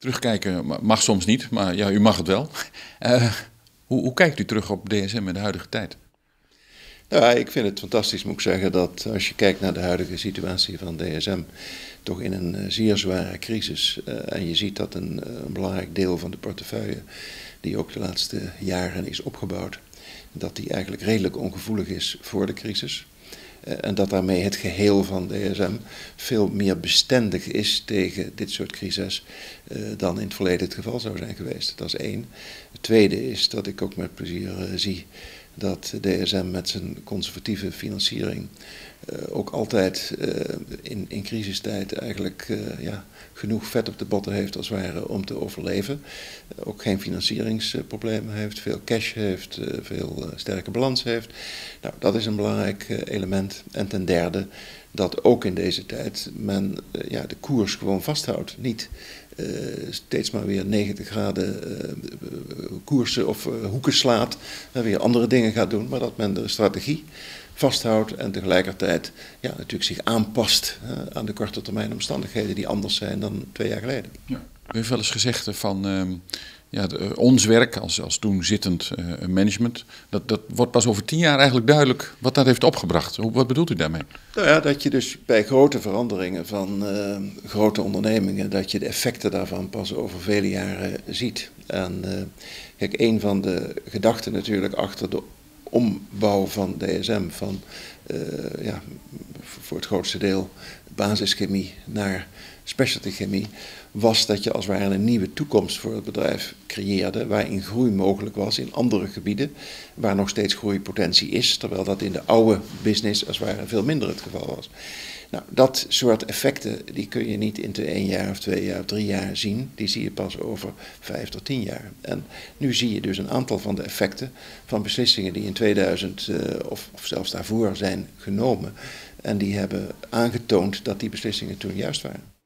Terugkijken mag soms niet, maar ja, u mag het wel. Uh, hoe, hoe, kijkt u terug op DSM in de huidige tijd? Nou, ik vind het fantastisch, moet ik zeggen, dat als je kijkt naar de huidige situatie van DSM, toch in een uh, zeer zware crisis, uh, en je ziet dat een, een, belangrijk deel van de portefeuille, die ook de laatste jaren is opgebouwd, dat die eigenlijk redelijk ongevoelig is voor de crisis. Eh, en dat daarmee het geheel van DSM veel meer bestendig is tegen dit soort crisis uh, dan in het verleden het geval zou zijn geweest. Dat is één. Het tweede is dat ik ook met plezier uh, zie dat DSM met zijn conservatieve financiering uh, ook altijd uh, in, in crisistijd eigenlijk uh, ja, genoeg vet op de botten heeft als ware om te overleven. ook geen financieringsproblemen heeft, veel cash heeft, veel sterke balans heeft. Nou, dat is een belangrijk element. En ten derde dat ook in deze tijd men ja, de koers gewoon vasthoudt. Niet steeds maar weer 90 graden koersen of uh, hoeken slaat en weer andere dingen gaat doen, maar dat men de strategie vasthoudt en tegelijkertijd ja, natuurlijk zich aanpast aan de korte termijn omstandigheden die anders zijn dan twee jaar geleden. Ja. U heeft wel eens gezegd van ehm, ja, de, ons werk als, als toen zittend management, dat, dat wordt pas over tien jaar eigenlijk duidelijk wat dat heeft opgebracht. Hoe, wat bedoelt u daarmee? Nou ja, dat je dus bij grote veranderingen van uh, grote ondernemingen, dat je de effecten daarvan pas over vele jaren ziet. En uh, kijk, een van de gedachten natuurlijk achter de ombouw van DSM, van uh, ja, voor het grootste deel basischemie naar specialty chemie, was dat je als ware een nieuwe toekomst voor het bedrijf creëerde, waarin groei mogelijk was in andere gebieden, waar nog steeds groeipotentie is, terwijl dat in de oude business als ware veel minder het geval was. Nou, dat soort effecten die kun je niet in één jaar of twee jaar of drie jaar zien. Die zie je pas over vijf tot tien jaar. En nu zie je dus een aantal van de effecten van beslissingen die in 2000 uh, of, of zelfs daarvoor zijn genomen. En die hebben aangetoond dat die beslissingen toen juist waren.